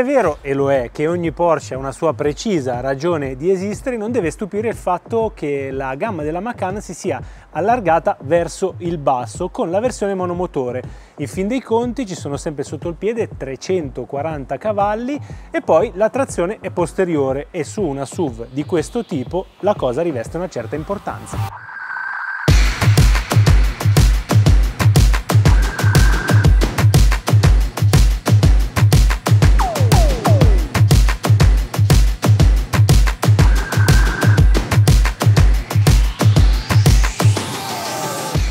è vero, e lo è, che ogni Porsche ha una sua precisa ragione di esistere, non deve stupire il fatto che la gamma della Macan si sia allargata verso il basso con la versione monomotore. In fin dei conti ci sono sempre sotto il piede 340 cavalli e poi la trazione è posteriore e su una SUV di questo tipo la cosa riveste una certa importanza.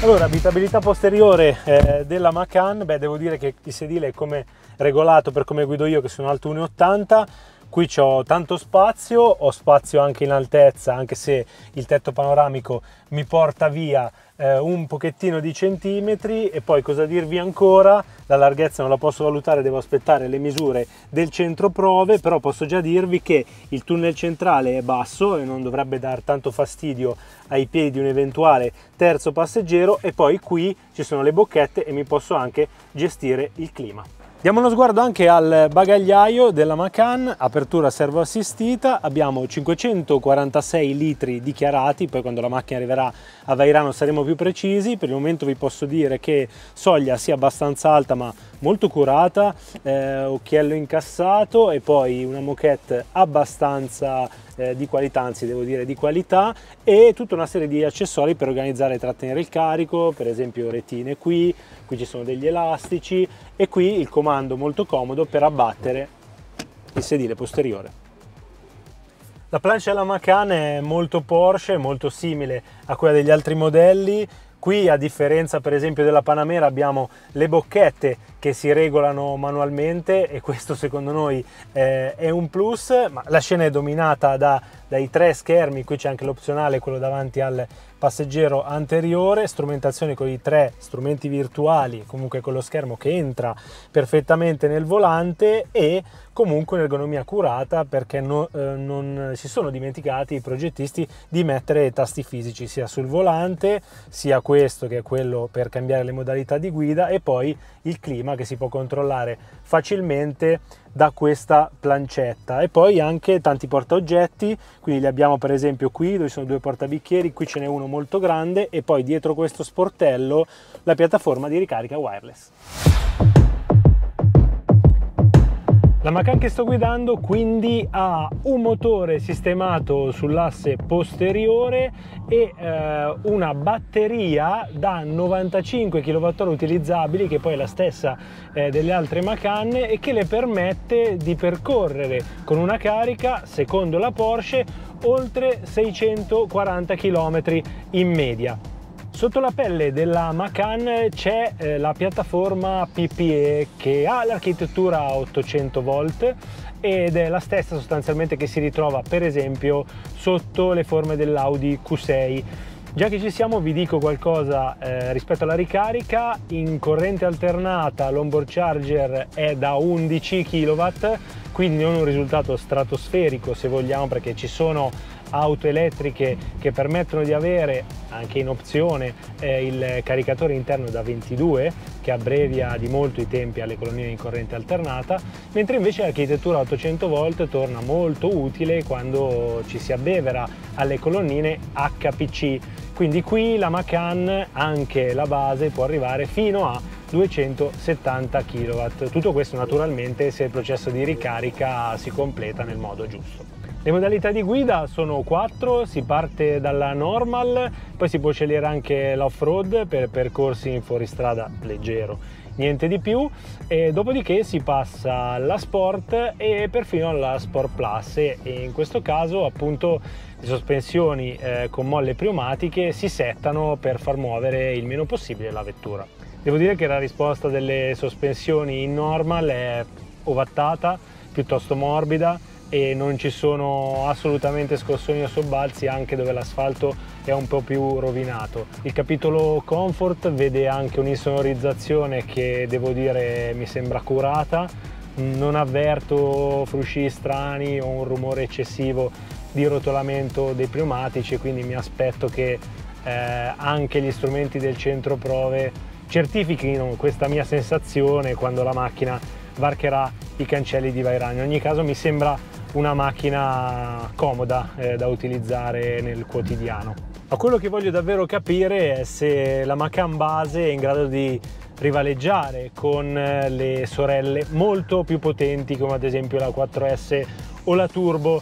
Allora, abitabilità posteriore eh, della Macan, beh devo dire che il sedile è come regolato per come guido io che sono alto 1,80 qui ho tanto spazio, ho spazio anche in altezza anche se il tetto panoramico mi porta via eh, un pochettino di centimetri e poi cosa dirvi ancora, la larghezza non la posso valutare, devo aspettare le misure del centro prove, però posso già dirvi che il tunnel centrale è basso e non dovrebbe dar tanto fastidio ai piedi di un eventuale terzo passeggero e poi qui ci sono le bocchette e mi posso anche gestire il clima. Diamo uno sguardo anche al bagagliaio della Macan, apertura servo assistita, abbiamo 546 litri dichiarati, poi quando la macchina arriverà a Vairano saremo più precisi, per il momento vi posso dire che soglia sia abbastanza alta ma molto curata, eh, occhiello incassato e poi una moquette abbastanza eh, di qualità, anzi devo dire di qualità e tutta una serie di accessori per organizzare e trattenere il carico, per esempio retine qui, qui ci sono degli elastici e qui il comando molto comodo per abbattere il sedile posteriore. La plancia della Macan è molto Porsche, molto simile a quella degli altri modelli, Qui a differenza per esempio della Panamera abbiamo le bocchette che si regolano manualmente e questo secondo noi eh, è un plus, ma la scena è dominata da, dai tre schermi, qui c'è anche l'opzionale, quello davanti al passeggero anteriore, strumentazione con i tre strumenti virtuali, comunque con lo schermo che entra perfettamente nel volante e comunque un'ergonomia curata perché no, eh, non si sono dimenticati i progettisti di mettere tasti fisici sia sul volante sia questo che è quello per cambiare le modalità di guida e poi il clima che si può controllare facilmente da questa plancetta. E poi anche tanti portaoggetti quindi li abbiamo per esempio qui dove sono due portabicchieri qui ce n'è uno molto grande e poi dietro questo sportello la piattaforma di ricarica wireless. La Macan che sto guidando quindi ha un motore sistemato sull'asse posteriore e eh, una batteria da 95 kWh utilizzabili che poi è la stessa eh, delle altre Macan e che le permette di percorrere con una carica, secondo la Porsche, oltre 640 km in media. Sotto la pelle della Macan c'è eh, la piattaforma PPE che ha l'architettura a 800 volt ed è la stessa sostanzialmente che si ritrova per esempio sotto le forme dell'Audi Q6 Già che ci siamo vi dico qualcosa eh, rispetto alla ricarica, in corrente alternata l'onboard charger è da 11 kW, quindi non un risultato stratosferico se vogliamo perché ci sono auto elettriche che permettono di avere anche in opzione eh, il caricatore interno da 22 che abbrevia di molto i tempi alle colonnine in corrente alternata mentre invece l'architettura 800 volt torna molto utile quando ci si abbevera alle colonnine HPC quindi qui la Macan anche la base può arrivare fino a 270 kW tutto questo naturalmente se il processo di ricarica si completa nel modo giusto le modalità di guida sono quattro, si parte dalla normal, poi si può scegliere anche l'off-road per percorsi in fuoristrada leggero, niente di più, e dopodiché si passa alla sport e perfino alla sport plus. E in questo caso appunto le sospensioni eh, con molle pneumatiche si settano per far muovere il meno possibile la vettura. Devo dire che la risposta delle sospensioni in normal è ovattata, piuttosto morbida, e non ci sono assolutamente scossoni o sobbalzi anche dove l'asfalto è un po' più rovinato. Il capitolo comfort vede anche un'insonorizzazione che devo dire mi sembra curata, non avverto frusci strani o un rumore eccessivo di rotolamento dei pneumatici quindi mi aspetto che eh, anche gli strumenti del centro prove certifichino questa mia sensazione quando la macchina varcherà i cancelli di Vairani. In ogni caso mi sembra una macchina comoda eh, da utilizzare nel quotidiano. Ma quello che voglio davvero capire è se la Macan base è in grado di rivaleggiare con eh, le sorelle molto più potenti come ad esempio la 4S o la Turbo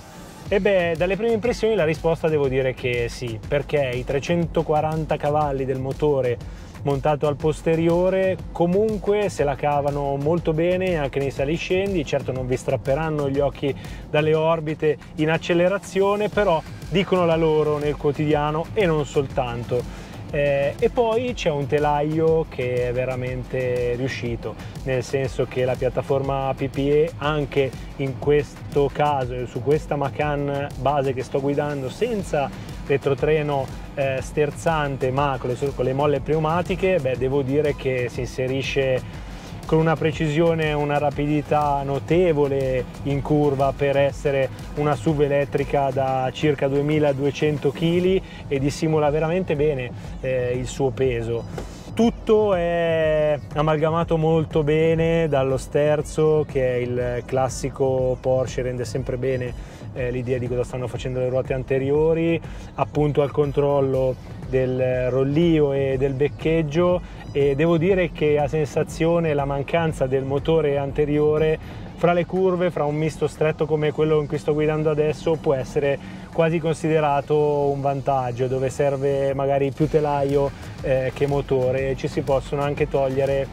e beh, dalle prime impressioni la risposta devo dire che sì, perché i 340 cavalli del motore montato al posteriore comunque se la cavano molto bene anche nei saliscendi, certo non vi strapperanno gli occhi dalle orbite in accelerazione, però dicono la loro nel quotidiano e non soltanto. Eh, e poi c'è un telaio che è veramente riuscito, nel senso che la piattaforma PPE anche in questo caso, su questa Macan base che sto guidando senza retrotreno eh, sterzante ma con le, con le molle pneumatiche, beh, devo dire che si inserisce con una precisione e una rapidità notevole in curva per essere una SUV elettrica da circa 2200 kg e dissimula veramente bene eh, il suo peso. Tutto è amalgamato molto bene dallo sterzo che è il classico Porsche, rende sempre bene eh, l'idea di cosa stanno facendo le ruote anteriori, appunto al controllo del rollio e del beccheggio e devo dire che a sensazione la mancanza del motore anteriore fra le curve, fra un misto stretto come quello in cui sto guidando adesso può essere quasi considerato un vantaggio dove serve magari più telaio eh, che motore e ci si possono anche togliere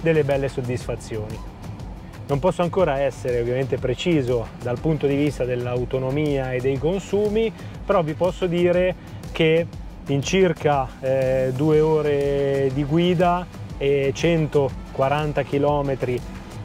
delle belle soddisfazioni. Non posso ancora essere ovviamente preciso dal punto di vista dell'autonomia e dei consumi, però vi posso dire che in circa eh, due ore di guida e 140 km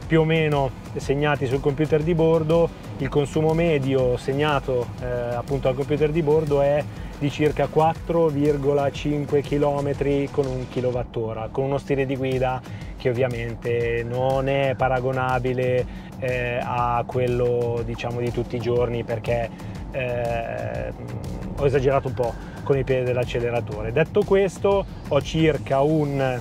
più o meno segnati sul computer di bordo, il consumo medio segnato eh, appunto al computer di bordo è di circa 4,5 km con un kWh, con uno stile di guida che ovviamente non è paragonabile eh, a quello diciamo di tutti i giorni perché eh, ho esagerato un po' con i piedi dell'acceleratore. Detto questo ho circa un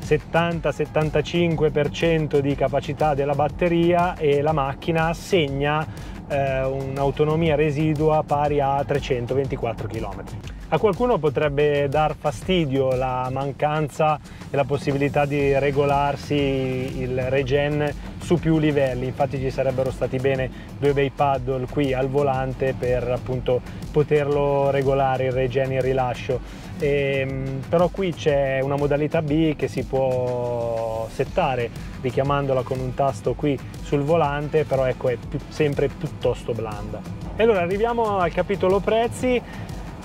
70-75% di capacità della batteria e la macchina segna eh, un'autonomia residua pari a 324 km. A qualcuno potrebbe dar fastidio la mancanza e la possibilità di regolarsi il regen su più livelli, infatti ci sarebbero stati bene due bei paddle qui al volante per appunto poterlo regolare il regen e il rilascio. E, ehm, però qui c'è una modalità B che si può settare richiamandola con un tasto qui sul volante, però ecco è più, sempre piuttosto blanda. E allora arriviamo al capitolo prezzi.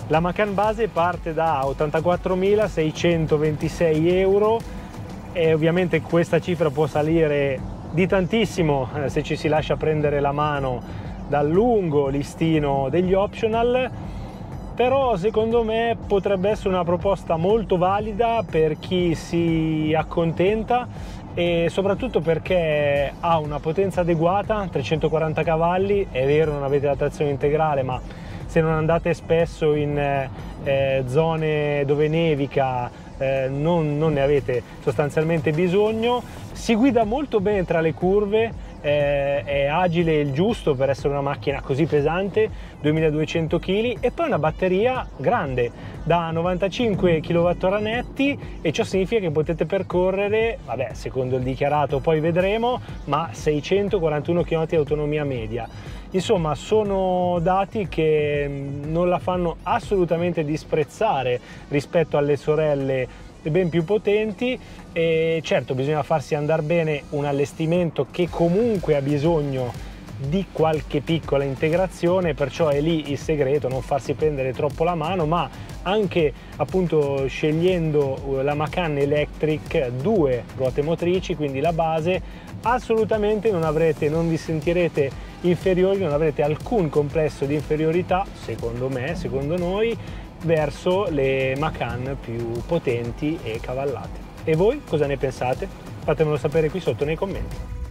La Macan base parte da 84.626 euro e ovviamente questa cifra può salire di tantissimo eh, se ci si lascia prendere la mano dal lungo listino degli optional però secondo me potrebbe essere una proposta molto valida per chi si accontenta e soprattutto perché ha una potenza adeguata, 340 cavalli, è vero non avete la trazione integrale ma se non andate spesso in eh, zone dove nevica eh, non, non ne avete sostanzialmente bisogno, si guida molto bene tra le curve, eh, è agile il giusto per essere una macchina così pesante, 2200 kg e poi una batteria grande da 95 kWh netti e ciò significa che potete percorrere, vabbè secondo il dichiarato poi vedremo, ma 641 km di autonomia media. Insomma, sono dati che mm, non la fanno assolutamente disprezzare rispetto alle sorelle ben più potenti. E certo bisogna farsi andare bene un allestimento che comunque ha bisogno di qualche piccola integrazione perciò è lì il segreto non farsi prendere troppo la mano ma anche appunto scegliendo la Macan Electric due ruote motrici quindi la base assolutamente non avrete non vi sentirete inferiori, non avrete alcun complesso di inferiorità, secondo me, secondo noi, verso le Macan più potenti e cavallate. E voi cosa ne pensate? Fatemelo sapere qui sotto nei commenti.